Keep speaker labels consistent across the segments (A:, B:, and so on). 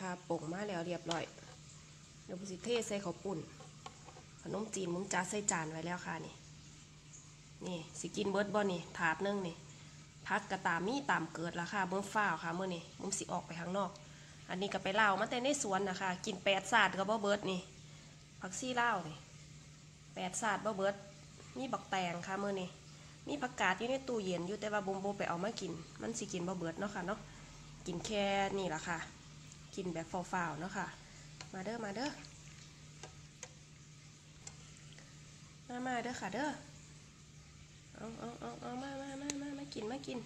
A: ค่ะป่งมาแล้วเรียบร้อยเดี๋ยวผมสิเทใส่ข้าวปุ่นขนมจีนมุ้งจ้าใส่จานไว้แล้วค่ะนี่นี่สิกินเบิร์ดบ่นี่ถาดหนึงนี่พักกระตามมีตามเกิดละค่ะเมื่อฟ้าวค่ะเมื่อนี่มุ้งสิออกไปข้างนอก อันนี้ก็ไปเล่ามาแต่ในสวนนะคะ กินแปดศาสตร์ก็บ่เบิร์ดนี่ผักซี่เล่านี่แปดศาสตร์บ่เบิร์ดมีบักแตงค่ะเมื่อนี่มีผักกาดอยู่ในตู้เย็นอยู่แต่ว่าบุมโบไปเอามากิน มันสิกินบ่เบิร์ดเนาะค่ะเนาะกินแค่นี่แหละค่ะ กินแบบฟาวๆเนาะค่ะ มาเด้อ มาเด้อ มามาเด้อค่ะเด้อ เอาเอาเอาเอามามามามามากิน มากิน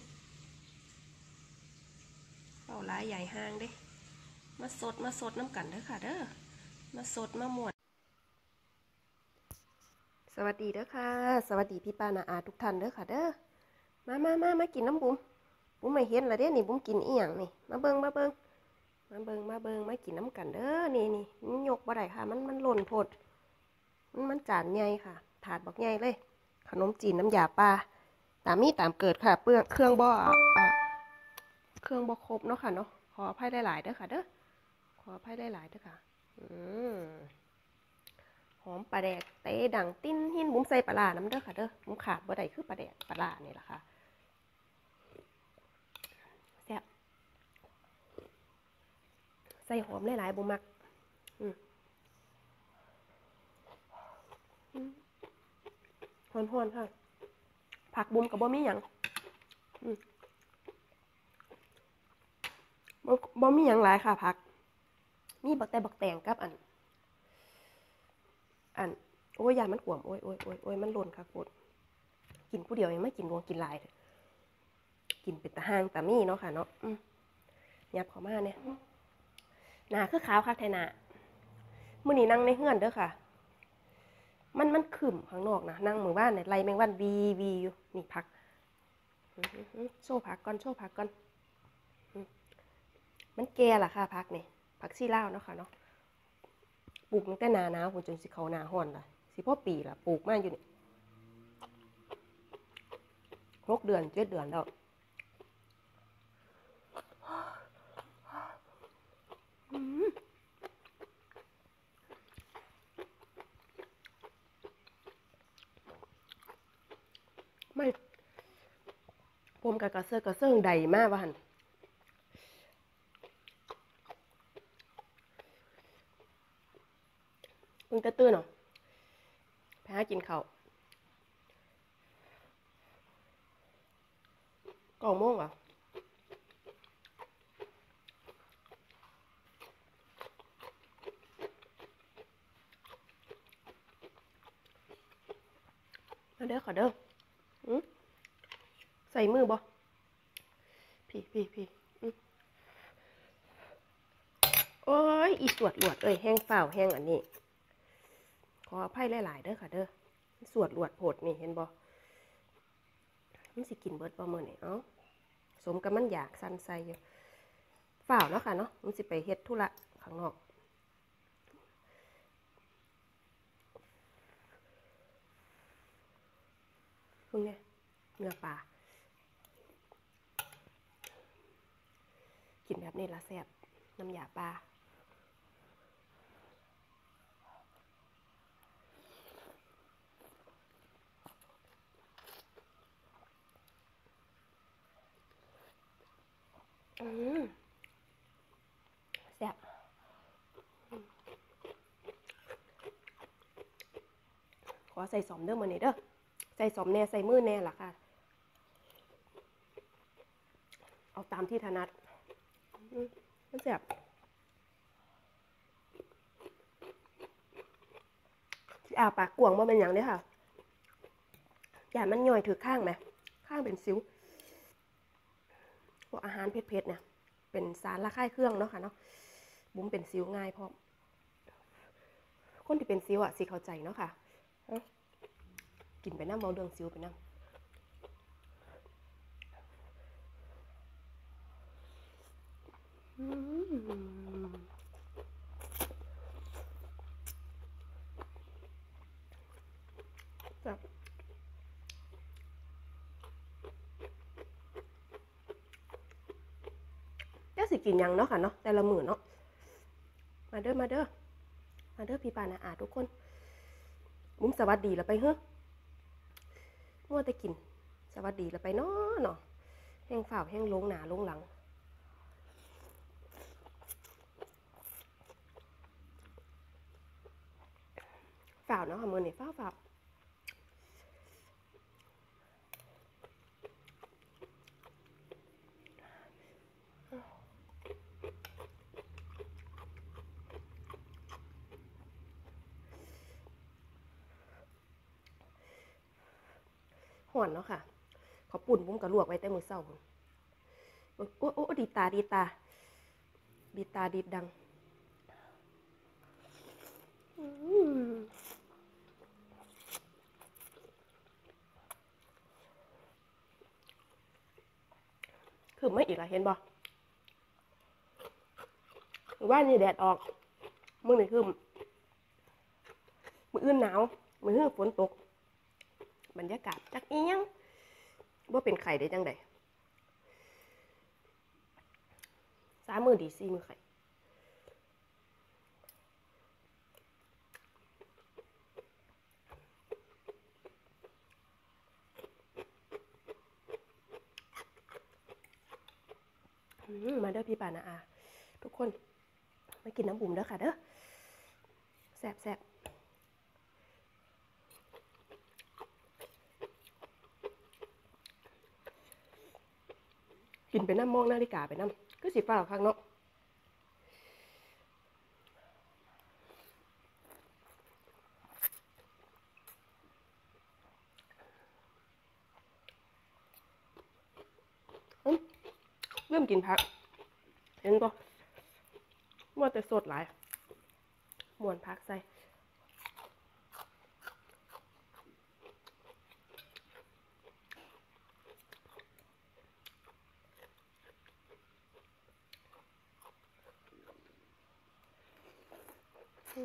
A: เป่าลายใหญ่ห้างเด้ มาสด มาสดน้ำกันเด้อค่ะ เด้อ มาสด มาหมวดสวัสดีเด้อค่ะ สวัสดีพี่ป้านาอาทุกท่านเด้อค่ะเด้อ มามามามากินน้ำบุ๋มบุ๋มไม่เห็นละเด้นี่บุ๋มกินอีหยังนี่ มาเบิงมาเบิง มาเบิงมาเบิงมากินน้ำกันเด้อนี่นี่มันยกบ่ได้ค่ะ มันมันหล่นพดมันมันจานใหญ่ค่ะ ถาดบักใหญ่เลย ขนมจีนน้ำยาปลาตามมีตามเกิดค่ะเปลือกเครื่องบ่อะเครื่องบ่ครบเนาะค่ะเนาะขออภัยหลายๆเด้อค่ะ เด้อขออภัยหลายๆเด้อค่ะอืมหอมปลาแดกเตะดังติ้นหินบุ้มใส่ปลาร้าน้ำเด้อค่ะเด้อบุ้มขาดบ่ได้คือปลาแดกปลาร้านี่แหละค่ะแซ่บ ใส่หอมหลายๆบุ้มมักอืมอืมหอนๆค่ะ ผักบุ้มกับบ่มีหยังบ่บ่มีหยังหลายค่ะผัก มีบักแต่บักแตงกับอัน อัน โอ้ยยามันขวมโอ้ยโอ้ยโอ้ยโอ้ยมันหล่นค่ะโคตรกินผู้เดียวยังไม่กินรวงกินหลายเลยกินเป็นตะหางตะมี่เนาะค่ะเนาะอืมยับข้ามาเนี่ย หนาคือขาวค่ะไทยนามื่อนี้นั่งในเฮือนเด้อค่ะ มันมันขึ้มข้างนอกนะนั่งมือบ้านเนี่ยไล่แมงวันวีวีอยู่นี่พักโชว์ผักก่อนโชว์ผักก่อนมันแก่ล่ะค่ะพักนี่ผักซี่เล่าเนาะค่ะเนาะปลูกตั้งแต่นาหนาวนจนสิเขาหนาห้อนละสิพ่อปีละปลูกมากอยู่นี่หกเดือนเจ็ดเดือนแล้วอืม ไม่ผมกับกระเซาะกระเซิงใดมากว่าหันเพิ่งจะตื่นเหรอไปหากินเข้าวเก้าโมงเหรอ เด้อขอเด้อใส่มือบ่พี่พี่พี่อืมโอ้ย อีสวดหลวดเอ้ยแห้งเฝ้าวแห้งอันนี้ ขออภัยหลายๆเด้อค่ะเด้อสวดหลวดโผดนี่เห็นบ่มันสิกินเบิดบ่มื้อนี่เอ้าสมกับมันอยากสั่นใส่อยู่ฝ่าวเนาะค่ะเนาะมันสิไปเฮ็ดธุระข้างนอก เพิ่งเนี่ยเนื้อปลากินแบบนี้ละแซ่บน้ำยาปลาอืมแซ่บขอใส่สอมเด้อมือนี้เด้อ ใส่สมแน่ใส่มือแน่ล่ะค่ะ เอาตามที่ถนัดมันแซ่บที่อาปากกวงว่าเป็นอย่างนี้ค่ะอย่ามันย่อยถือข้างไหมข้างเป็นซิวพวกอาหารเผ็ดๆเนี่ย เป็นสารละคายเครื่องเนาะค่ะเนาะบุ้มเป็นซิวง่ายพร้อมคนที่เป็นซิวอะสิเข้าใจเนาะค่ะ กินไปน้ำเมาเรื่องซิวไปน้ำอืมแบบจะสิกินยังเนาะค่ะเนาะแต่ละมือเนาะมาเด้อมาเด้อมาเด้อพี่ปานาอาทุกคน มุ้มสวัสดีแล้วไปเฮ้อ มัวแต่กิน สวัสดีแล้วไปเนาะเนาะแห้งฝ่าวแห้งลงหนาลงหลัง ฝ่าวเนาะค่ะมือนี่ฝ่าวฝ่า ห่อนเนาะค่ะขอปุ่นบุ้มกับลวกไว้แต่มือเศร้าโอ้โอ้ดีตาดีตา ดีตาดีดังคือไม่อีกละเห็นบ่หรือว่านี่แดดออก มือนี่คือมืออื่นหนาว มืออื่นฝนตก บรรยากาศจักเอียงว่าเป็นไข่ได้จังใดสามมือดีสี่มือไข่มาเด้อพี่ปานาอา ทุกคนมากินน้ำบุ๋มเด้อค่ะเด้อแซ่บแซ่บ ไปน้ำมองนาฬิกาไปน้ำก็สิฟ้าข้างเนาะเริ่มกินพัก เห็นก็มัวแต่สดหลายมวนพักใส่ เกื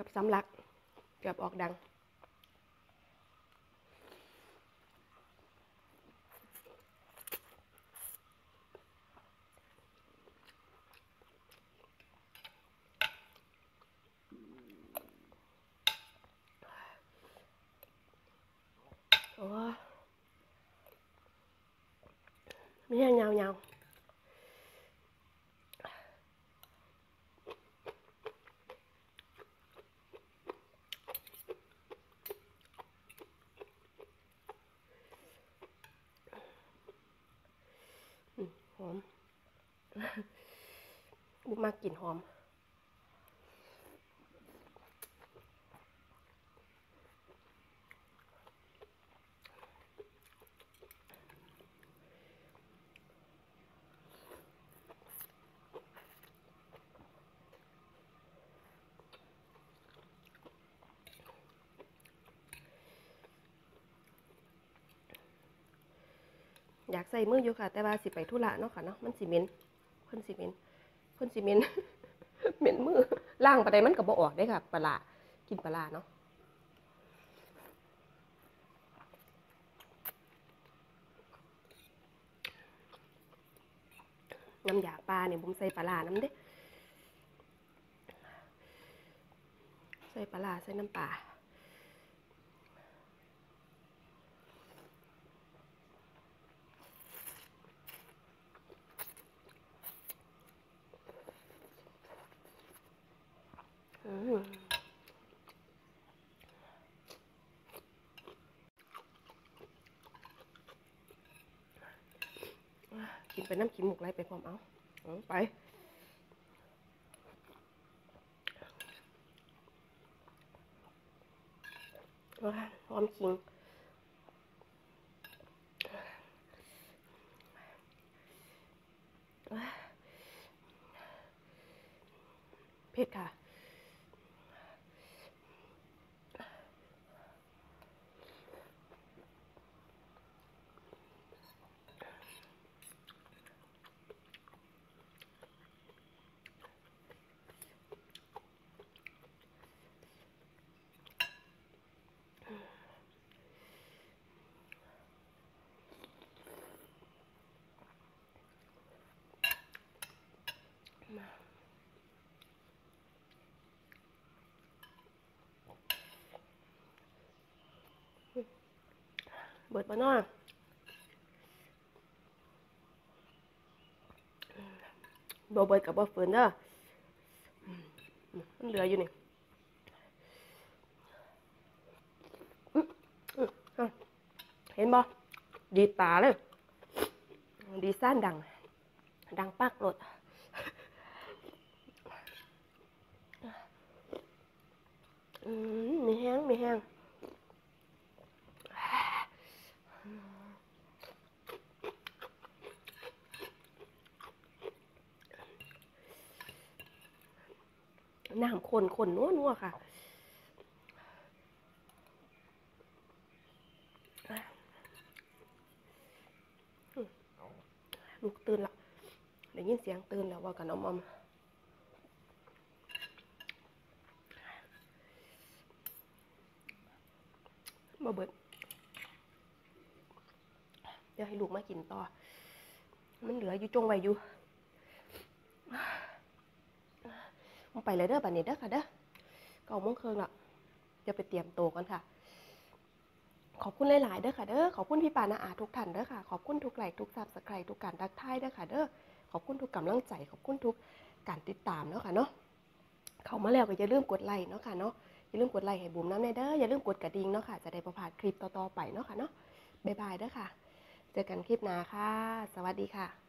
A: อบสำลัก เกือบออกดัง โอ้ยไม่ใช่ยาวๆอืมหอมบุกมากกลิ่นหอม อยากใส่มืออยู่ค่ะ แต่ว่าสิไปธุระเนาะค่ะเนาะมันสิเหม็นเพิ่นสิเหม็นเพิ่นสิเหม็นเหม็นมือล่างปานใดมันก็บ่ออกได้ค่ะปลาร้ากินปลาเนาะน้ำยาปลาเนี่ยผมใส่ปลาร้าน้ำเด้ใส่ปลาใส่น้ำปลา กินไปน้ำกินหมกไรไปพร้อมเอาไปว้าหอมจริงเผ็ดค่ะ อ บิดมาหน่อยบ่เบิดกับบ่ฝืนเด้อมันเหลืออยู่นี่เห็นบ่ดีตาเลย ดีซ่านดัง ดังปักรถอืมมีแห้งมีแห้ง น้ำข้นขนนัวนัวค่ะ ลูกตื่นละได้ยินเสียงตื่นแล้วว่ากันน้องมอมบ่เบิดเดี๋ยวให้ลูกมากินต่อ มันเหลืออยู่จงไว้อยู่ มันไปเลยเด้อบัดนี้เด้อค่ะเด้อเก้าโมงครึ่งละเดี๋ยวไปเตรียมโตก่อนค่ะ ขอบคุณหลาย ๆ เด้อค่ะเด้อขอบคุณพี่ป้าน้าอาทุกท่านเด้อค่ะ ขอบคุณทุกไลค์ทุก subscribe ทุกการทักทายเด้อค่ะเด้อขอบคุณทุกกำลังใจ ขอบคุณทุกการติดตามเนาะค่ะเนาะเข้ามาแล้วก็อย่าลืมกดไลค์เนาะค่ะเนาะอย่าลืมกดไลค์ให้บุ๋มน้ำในเด้ออย่าลืมกดกระดิ่งเนาะค่ะจะได้ประพาดคลิปต่อ ๆ ไปเนาะค่ะเนาะบ๊ายบายเด้อค่ะ เจอกันคลิปหน้าค่ะ สวัสดีค่ะ